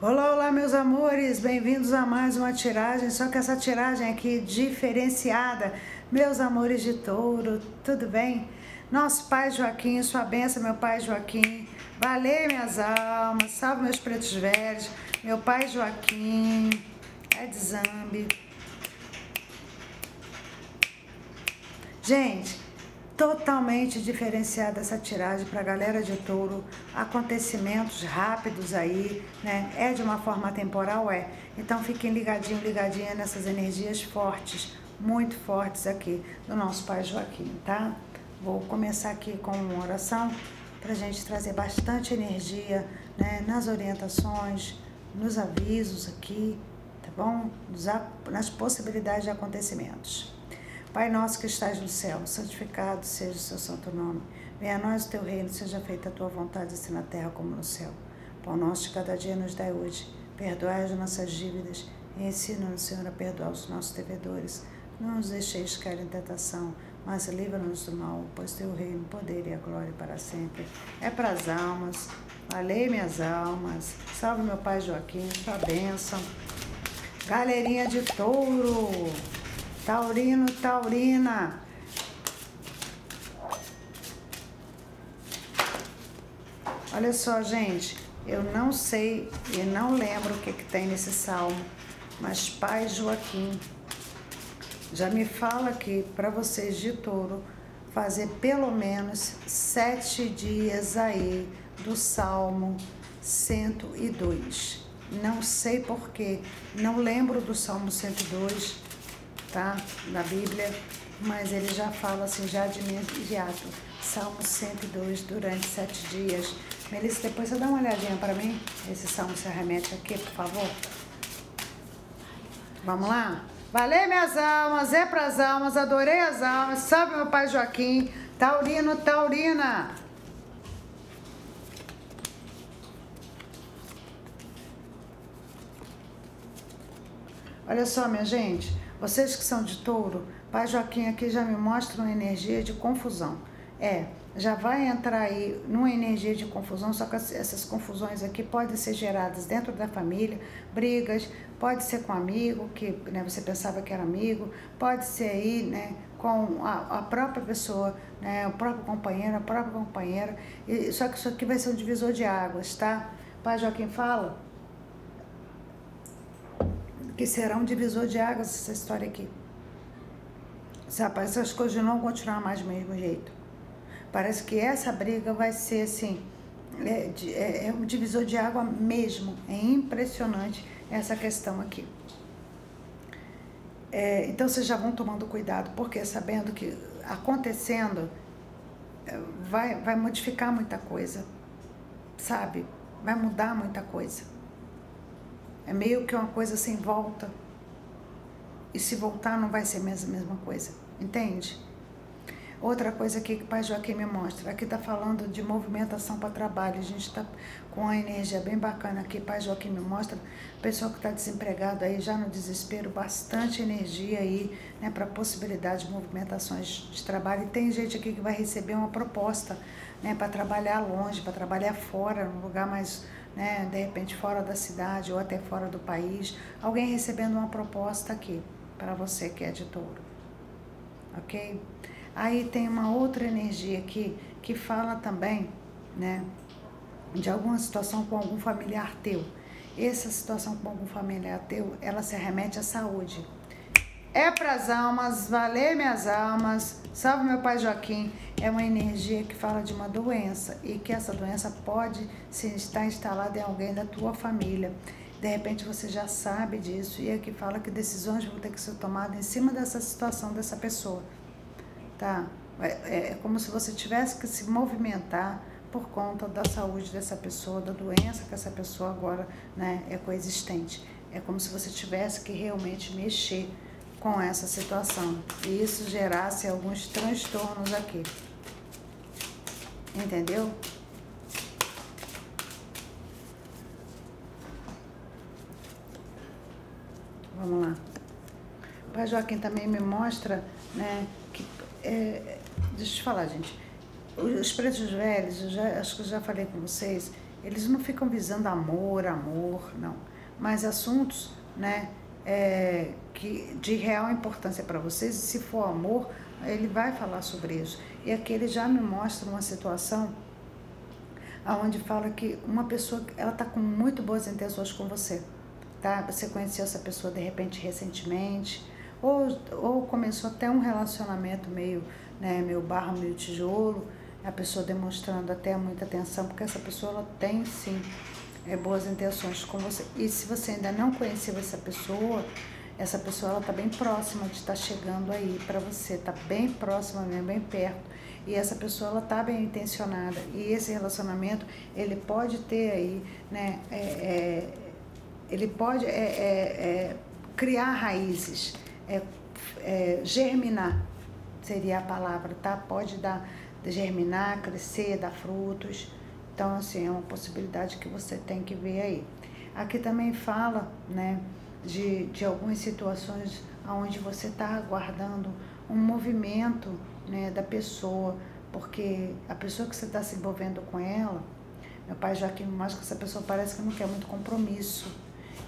Olá, olá, meus amores, bem-vindos a mais uma tiragem, só que essa tiragem aqui diferenciada. Meus amores de touro, tudo bem? Nosso pai Joaquim, sua benção, meu pai Joaquim. Valeu, minhas almas, salve meus pretos velhos, meu pai Joaquim, é de Zambi. Gente, totalmente diferenciada essa tiragem para a galera de touro, acontecimentos rápidos aí, né? É de uma forma temporal, é. Então fiquem ligadinho, ligadinha nessas energias fortes, muito fortes aqui do nosso Pai Joaquim, tá? Vou começar aqui com uma oração para a gente trazer bastante energia né, nas orientações, nos avisos aqui, tá bom? Nas possibilidades de acontecimentos. Pai nosso que estás no céu, santificado seja o seu santo nome. Venha a nós o teu reino, seja feita a tua vontade, assim na terra como no céu. Pão nosso de cada dia nos dai hoje. Perdoai as nossas dívidas e ensina-nos, Senhor, a perdoar os nossos devedores. Não nos deixeis cair em tentação, mas livra-nos do mal, pois teu reino, o poder e a glória para sempre. É para as almas. Valei minhas almas. Salve meu pai Joaquim, sua bênção. Galerinha de touro. Taurino, Taurina. Olha só, gente, eu não sei e não lembro o que, que tem nesse salmo, mas Pai Joaquim já me fala aqui para vocês de touro fazer pelo menos sete dias aí do Salmo 102. Não sei porquê, não lembro do Salmo 102, tá? Na Bíblia, mas ele já fala assim, já de imediato. Salmo 102, durante sete dias. Melissa, depois você dá uma olhadinha para mim, esse salmo se remete aqui, por favor. Vamos lá? Valeu, minhas almas, é pras almas, adorei as almas. Salve, meu pai Joaquim. Taurino, Taurina. Olha só, minha gente. Vocês que são de touro, Pai Joaquim aqui já me mostra uma energia de confusão. É, já vai entrar aí numa energia de confusão, só que essas confusões aqui podem ser geradas dentro da família, brigas, pode ser com amigo, que né, você pensava que era amigo, pode ser aí né, com a, a própria pessoa, né, o próprio companheiro, a própria companheira, e, só que isso aqui vai ser um divisor de águas, tá? Pai Joaquim fala que será um divisor de águas essa história aqui. Rapaz, essas coisas não vão continuar mais do mesmo jeito. Parece que essa briga vai ser assim, é, é, é um divisor de água mesmo. É impressionante essa questão aqui. É, então vocês já vão tomando cuidado, porque sabendo que acontecendo é, vai, vai modificar muita coisa, sabe? Vai mudar muita coisa. É meio que uma coisa sem volta. E se voltar não vai ser a mesma, coisa. Entende? Outra coisa aqui que o Pai Joaquim me mostra, aqui está falando de movimentação para trabalho, a gente está com uma energia bem bacana aqui, Pai Joaquim me mostra, pessoa que está desempregado aí, já no desespero, bastante energia aí, né, para possibilidade de movimentações de trabalho, e tem gente aqui que vai receber uma proposta, né, para trabalhar longe, para trabalhar fora, num lugar mais né, de repente fora da cidade ou até fora do país, alguém recebendo uma proposta aqui para você que é de touro, ok? Aí tem uma outra energia aqui que fala também, né, de alguma situação com algum familiar teu. Essa situação com algum familiar teu, ela se remete à saúde. É para as almas, valer minhas almas, salve meu pai Joaquim é uma energia que fala de uma doença e que essa doença pode se estar instalada em alguém da tua família. De repente você já sabe disso e aqui fala que decisões vão ter que ser tomadas em cima dessa situação dessa pessoa, tá? É, é como se você tivesse que se movimentar por conta da saúde dessa pessoa, da doença que essa pessoa agora né, é coexistente. É como se você tivesse que realmente mexer com essa situação e isso gerasse alguns transtornos aqui. Entendeu? Vamos lá. O pai Joaquim também me mostra, né, que. É, deixa eu te falar, gente. Os pretos velhos, eu já, acho que eu já falei com vocês, eles não ficam visando amor, amor, não. Mas assuntos, né, é, que de real importância para vocês, e se for amor, ele vai falar sobre isso. E aqui ele já me mostra uma situação onde fala que uma pessoa, ela está com muito boas intenções com você, tá? Você conheceu essa pessoa de repente recentemente, ou, ou começou até um relacionamento meio, né, meio barro, meio tijolo, a pessoa demonstrando até muita atenção, porque essa pessoa ela tem sim é, boas intenções com você. E se você ainda não conheceu essa pessoa, essa pessoa ela está bem próxima de estar tá chegando aí para você, está bem próxima mesmo, bem perto. E essa pessoa ela está bem intencionada. E esse relacionamento ele pode ter aí, né? É, é, ele pode é, é, é criar raízes, germinar seria a palavra, tá? Pode dar germinar, crescer, dar frutos. Então, assim, é uma possibilidade que você tem que ver aí. Aqui também fala, né, de, de algumas situações onde você está aguardando um movimento, né, da pessoa, porque a pessoa que você está se envolvendo com ela, meu pai Joaquim mais que essa pessoa parece que não quer muito compromisso.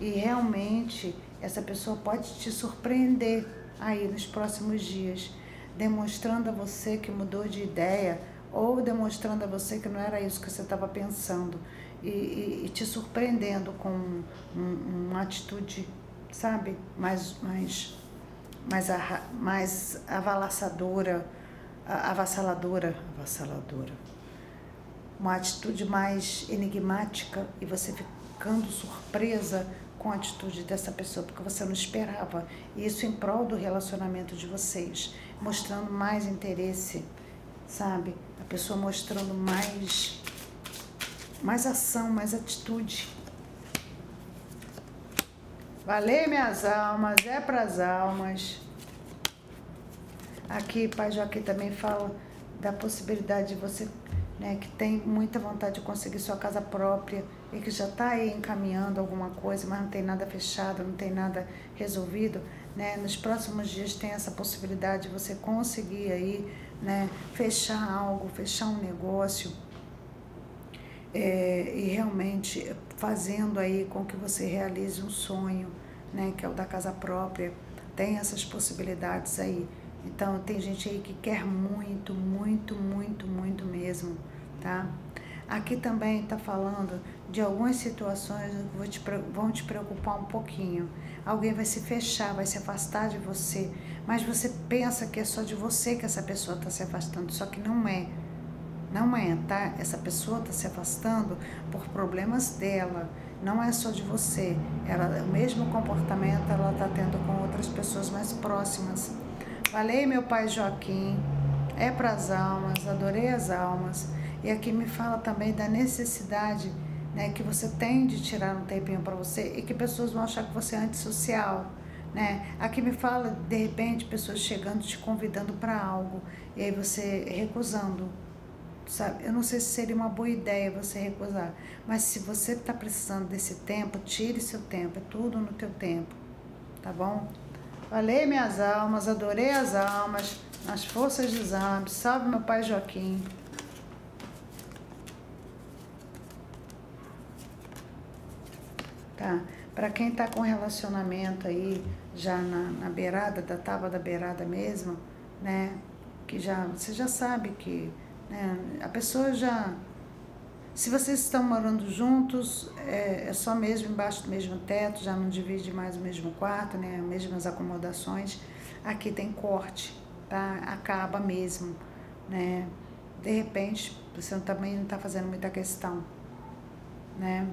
E realmente essa pessoa pode te surpreender aí nos próximos dias demonstrando a você que mudou de ideia ou demonstrando a você que não era isso que você estava pensando e, e, e, te surpreendendo com um, uma atitude, sabe, mais, mais, mais, a, mais avalaçadora, avassaladora, avassaladora, uma atitude mais enigmática e você ficando surpresa com a atitude dessa pessoa, porque você não esperava. Isso em prol do relacionamento de vocês, mostrando mais interesse, sabe? A pessoa mostrando mais mais ação, mais atitude. Valeu, minhas almas, é para as almas. Aqui, Pai Joaquim também fala da possibilidade de você né, que tem muita vontade de conseguir sua casa própria e que já está aí encaminhando alguma coisa, mas não tem nada fechado, não tem nada resolvido, né, nos próximos dias tem essa possibilidade de você conseguir aí, né, fechar algo, fechar um negócio é, e realmente fazendo aí com que você realize um sonho, né, que é o da casa própria, tem essas possibilidades aí. Então, tem gente aí que quer muito, muito, muito, muito mesmo, tá? Aqui também está falando de algumas situações que te, vão te preocupar um pouquinho. Alguém vai se fechar, vai se afastar de você, mas você pensa que é só de você que essa pessoa está se afastando, só que não é. Não é, tá? Essa pessoa está se afastando por problemas dela, não é só de você. Ela, o mesmo comportamento ela está tendo com outras pessoas mais próximas. Falei, meu pai Joaquim, é para as almas, adorei as almas. E aqui me fala também da necessidade né, que você tem de tirar um tempinho para você e que pessoas vão achar que você é antissocial. Né? Aqui me fala, de repente, pessoas chegando, te convidando para algo e aí você recusando. Sabe? Eu não sei se seria uma boa ideia você recusar, mas se você está precisando desse tempo, tire seu tempo, é tudo no teu tempo, tá bom? Valei minhas almas, adorei as almas, nas forças de Zambi. Salve meu pai Joaquim. Tá? Para quem tá com relacionamento aí, já na, na beirada da tábua da beirada mesmo, né? Que já, você já sabe que né, a pessoa já se vocês estão morando juntos, é, é, só mesmo embaixo do mesmo teto, já não divide mais o mesmo quarto, né? Mesmas acomodações. Aqui tem corte, tá? Acaba mesmo, né? De repente, você também não está fazendo muita questão, né?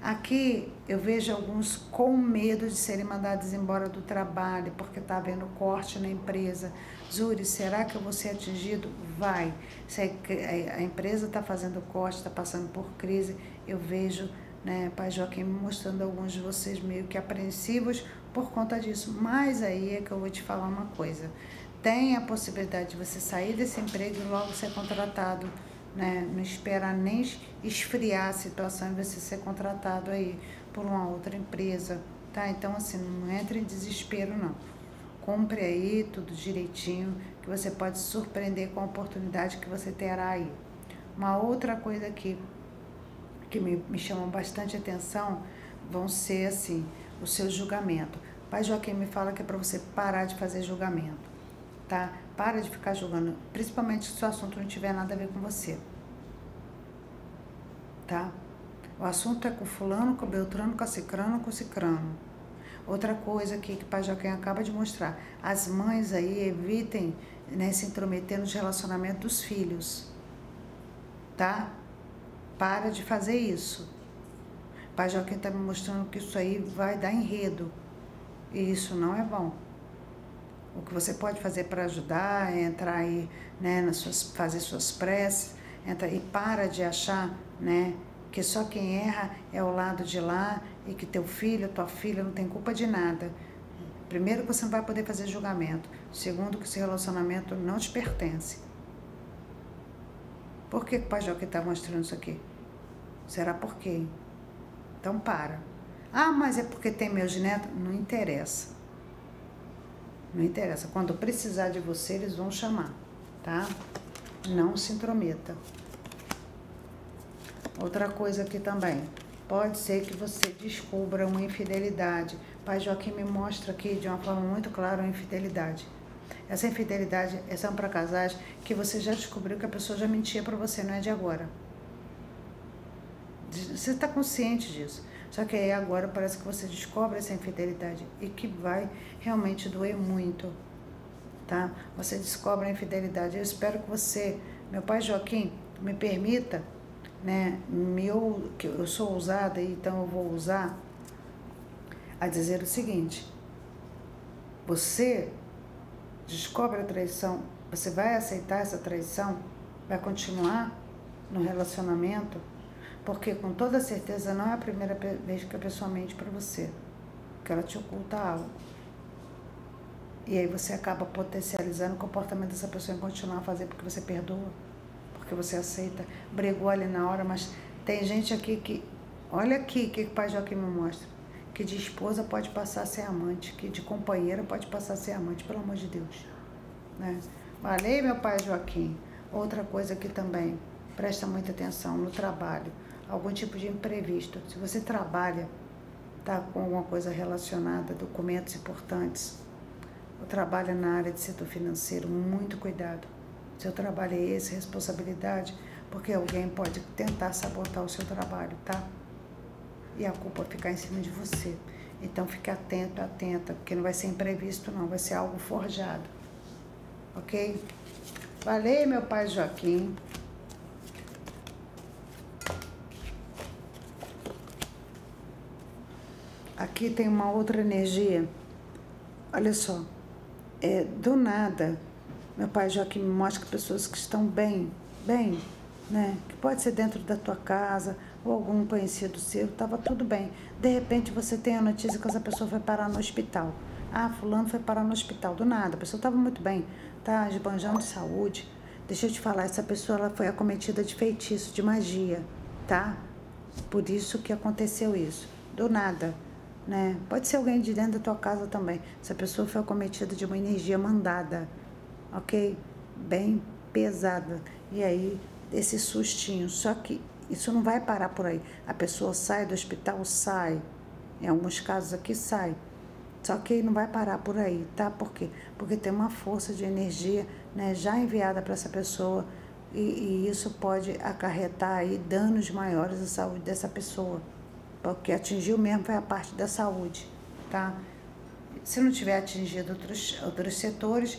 Aqui eu vejo alguns com medo de serem mandados embora do trabalho porque está havendo corte na empresa. Zuri, será que eu vou ser atingido? Vai. Se a empresa está fazendo corte, está passando por crise, eu vejo, né, Pai Joaquim mostrando alguns de vocês meio que apreensivos por conta disso. Mas aí é que eu vou te falar uma coisa. Tem a possibilidade de você sair desse emprego e logo ser contratado né? Não esperar nem esfriar a situação e você ser contratado aí por uma outra empresa, tá? Então, assim, não entre em desespero, não. Compre aí tudo direitinho, que você pode se surpreender com a oportunidade que você terá aí. Uma outra coisa aqui que me, me chamam bastante atenção vão ser assim, o seu julgamento. Pai Joaquim me fala que é para você parar de fazer julgamento, tá? Para de ficar julgando, principalmente se o assunto não tiver nada a ver com você. Tá? O assunto é com fulano, com beltrano, com cicrano, com cicrano. Outra coisa aqui que o Pai Joaquim acaba de mostrar, as mães aí evitem né, se intrometer nos relacionamentos dos filhos, tá? Para de fazer isso. O Pai Joaquim está me mostrando que isso aí vai dar enredo. E isso não é bom. O que você pode fazer para ajudar é entrar aí, né, nas suas, fazer suas preces, entra e para de achar, né, que só quem erra é o lado de lá e que teu filho, tua filha não tem culpa de nada. Primeiro, que você não vai poder fazer julgamento. Segundo, que esse relacionamento não te pertence. Por que o Joaquim está mostrando isso aqui? Será por quê? Então para. Ah, mas é porque tem meus netos? Não interessa. Não interessa. Quando precisar de você, eles vão chamar, tá? Não se intrometa. Outra coisa aqui também. Pode ser que você descubra uma infidelidade. Pai Joaquim me mostra aqui de uma forma muito clara uma infidelidade. Essa infidelidade é são para casais que você já descobriu que a pessoa já mentia para você, não é de agora. Você está consciente disso. Só que aí agora parece que você descobre essa infidelidade e que vai realmente doer muito, tá? Você descobre a infidelidade. Eu espero que você, meu pai Joaquim, me permita, né? Meu, que eu sou ousada, então eu vou usar a dizer o seguinte: você descobre a traição, você vai aceitar essa traição, vai continuar no relacionamento, porque com toda certeza não é a primeira vez que a pessoa mente para você, que ela te oculta algo. E aí você acaba potencializando o comportamento dessa pessoa em continuar a fazer porque você perdoa, porque você aceita. Brigou ali na hora, mas tem gente aqui que. Olha aqui o que o pai Joaquim me mostra que de esposa pode passar a ser amante, que de companheira pode passar a ser amante, pelo amor de Deus. Né? Valeu, meu pai Joaquim. Outra coisa aqui também, presta muita atenção no trabalho, algum tipo de imprevisto. Se você trabalha, tá com alguma coisa relacionada, documentos importantes, ou trabalha na área de setor financeiro, muito cuidado. Seu trabalho é esse, responsabilidade, porque alguém pode tentar sabotar o seu trabalho, tá? e a culpa ficar em cima de você. Então fique atento, atenta, porque não vai ser imprevisto não, vai ser algo forjado. Ok? Valeu, meu pai Joaquim. Aqui tem uma outra energia. Olha só. É, do nada, meu pai Joaquim me mostra que pessoas que estão bem, bem, né? Que pode ser dentro da tua casa, ou algum conhecido seu, estava tudo bem. De repente você tem a notícia que essa pessoa foi parar no hospital. Ah, fulano foi parar no hospital do nada. A pessoa estava muito bem, tá esbanjando de saúde. Deixa eu te falar, essa pessoa ela foi acometida de feitiço, de magia, tá? Por isso que aconteceu isso. Do nada, né? Pode ser alguém de dentro da tua casa também. Essa pessoa foi acometida de uma energia mandada, ok? Bem pesada. E aí, esse sustinho. Só que isso não vai parar por aí. A pessoa sai do hospital, sai. Em alguns casos aqui sai. Só que não vai parar por aí, tá? Por quê? Porque tem uma força de energia né, já enviada para essa pessoa e, e, isso pode acarretar aí danos maiores à saúde dessa pessoa. Porque atingiu mesmo foi a parte da saúde, tá? Se não tiver atingido outros, outros setores,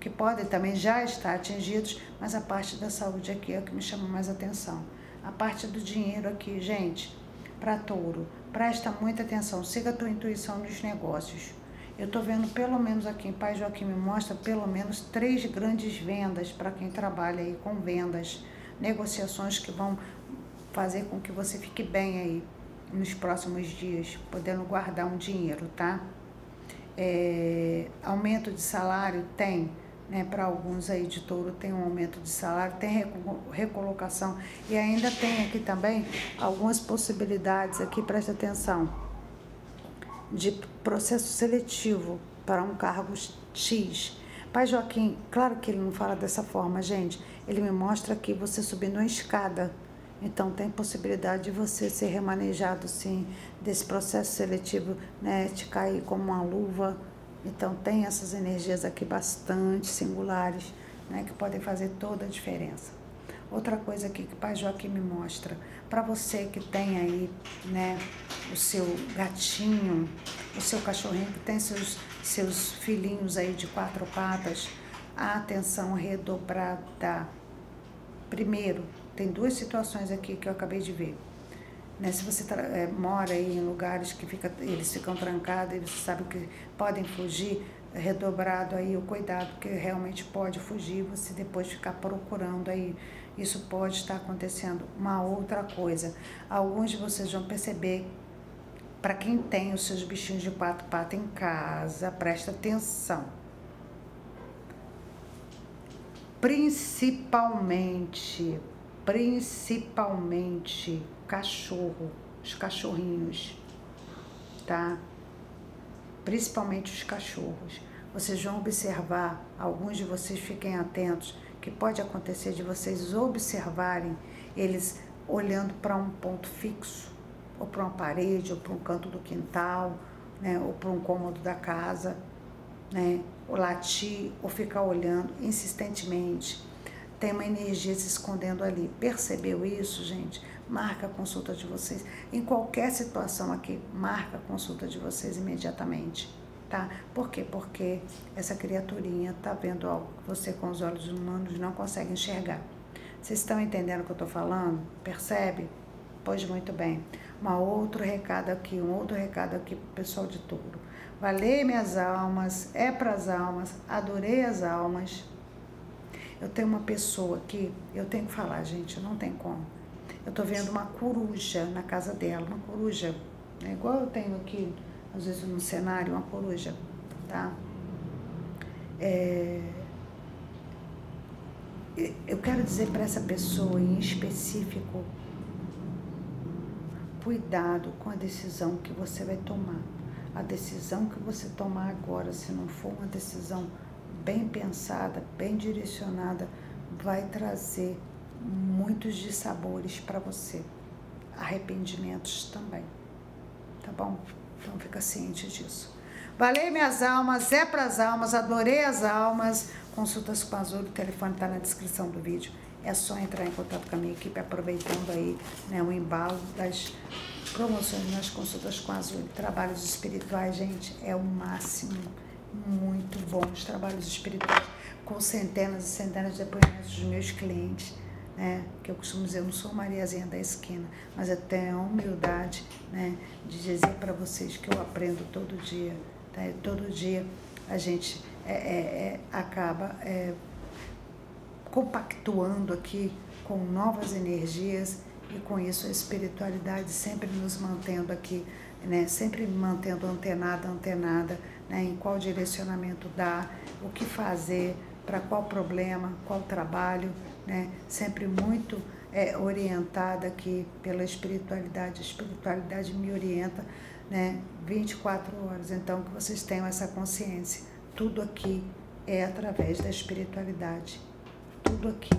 que podem também já estar atingidos, mas a parte da saúde aqui é o que me chama mais atenção a parte do dinheiro aqui, gente, para touro. Presta muita atenção, siga a tua intuição nos negócios. Eu estou vendo pelo menos aqui em Pai Joaquim me mostra pelo menos três grandes vendas para quem trabalha aí com vendas, negociações que vão fazer com que você fique bem aí nos próximos dias, podendo guardar um dinheiro, tá? É, aumento de salário tem né, para alguns aí de touro tem um aumento de salário, tem recolocação e ainda tem aqui também algumas possibilidades aqui, presta atenção, de processo seletivo para um cargo X. Pai Joaquim, claro que ele não fala dessa forma, gente. Ele me mostra aqui você subindo uma escada Então tem possibilidade de você ser remanejado sim desse processo seletivo, né, te cair como uma luva. Então tem essas energias aqui bastante singulares, né, que podem fazer toda a diferença. Outra coisa aqui que o Pai Joaquim me mostra, para você que tem aí, né, o seu gatinho, o seu cachorrinho que tem seus, seus filhinhos aí de quatro patas, a atenção redobrada. Primeiro, tem duas situações aqui que eu acabei de ver. Né? Se você é, mora aí em lugares que fica, eles ficam trancados e você sabe que podem fugir, redobrado aí o cuidado, porque realmente pode fugir, você depois ficar procurando aí. Isso pode estar acontecendo. Uma outra coisa, alguns de vocês vão perceber, para quem tem os seus bichinhos de quatro patas em casa, presta atenção. Principalmente principalmente cachorro, os cachorrinhos, tá? Principalmente os cachorros. Vocês vão observar, alguns de vocês fiquem atentos, que pode acontecer de vocês observarem eles olhando para um ponto fixo, ou para uma parede, ou para um canto do quintal, né, ou para um cômodo da casa, né, ou latir, ou ficar olhando insistentemente tem uma energia se escondendo ali. Percebeu isso, gente? Marca a consulta de vocês. Em qualquer situação aqui, marca a consulta de vocês imediatamente, tá? Por quê? Porque essa criaturinha tá vendo algo que você com os olhos humanos não consegue enxergar. Vocês estão entendendo o que eu tô falando? Percebe? Pois muito bem. Um outro recado aqui, um outro recado aqui pro pessoal de touro. Valei minhas almas, é para as almas, adorei as almas, eu tenho uma pessoa que eu tenho que falar, gente, não tem como. Eu tô vendo uma coruja na casa dela, uma coruja, né? igual eu tenho aqui, às vezes no cenário, uma coruja, tá? É... Eu quero dizer para essa pessoa em específico, cuidado com a decisão que você vai tomar. A decisão que você tomar agora, se não for uma decisão bem pensada, bem direcionada, vai trazer muitos dissabores para você. Arrependimentos também. Tá bom? Então fica ciente disso. Valei minhas almas, é para as almas, adorei as almas. Consultas com Azul, o telefone está na descrição do vídeo. É só entrar em contato com a minha equipe, aproveitando aí né, o embalo das promoções nas consultas com Azul. Trabalhos espirituais, gente, é o máximo muito bons trabalhos espirituais, com centenas e centenas de depoimentos dos meus clientes, né? Que eu costumo dizer, eu não sou Mariazinha da esquina, mas eu tenho a humildade, né? De dizer para vocês que eu aprendo todo dia, tá? Todo dia a gente é, é, é, acaba é, compactuando aqui com novas energias e com isso a espiritualidade sempre nos mantendo aqui, né? Sempre me mantendo antenada, antenada né, em qual direcionamento dar, o que fazer, para qual problema, qual trabalho, né, sempre muito é, orientada aqui pela espiritualidade. A espiritualidade me orienta né, 24 horas, então que vocês tenham essa consciência. Tudo aqui é através da espiritualidade, tudo aqui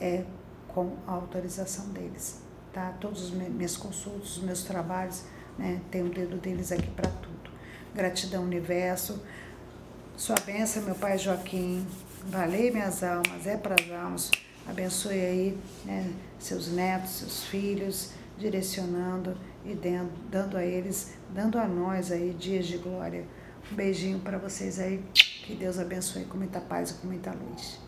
é com a autorização deles. Tá? Todos os meus consultos, os meus trabalhos, né, tem o dedo deles aqui para tudo. Gratidão, universo. Sua bênção, meu Pai Joaquim. Valei minhas almas, é para as almas. Abençoe aí né, seus netos, seus filhos, direcionando e dando, dando a eles, dando a nós aí dias de glória. Um beijinho para vocês aí. Que Deus abençoe com muita paz e com muita luz.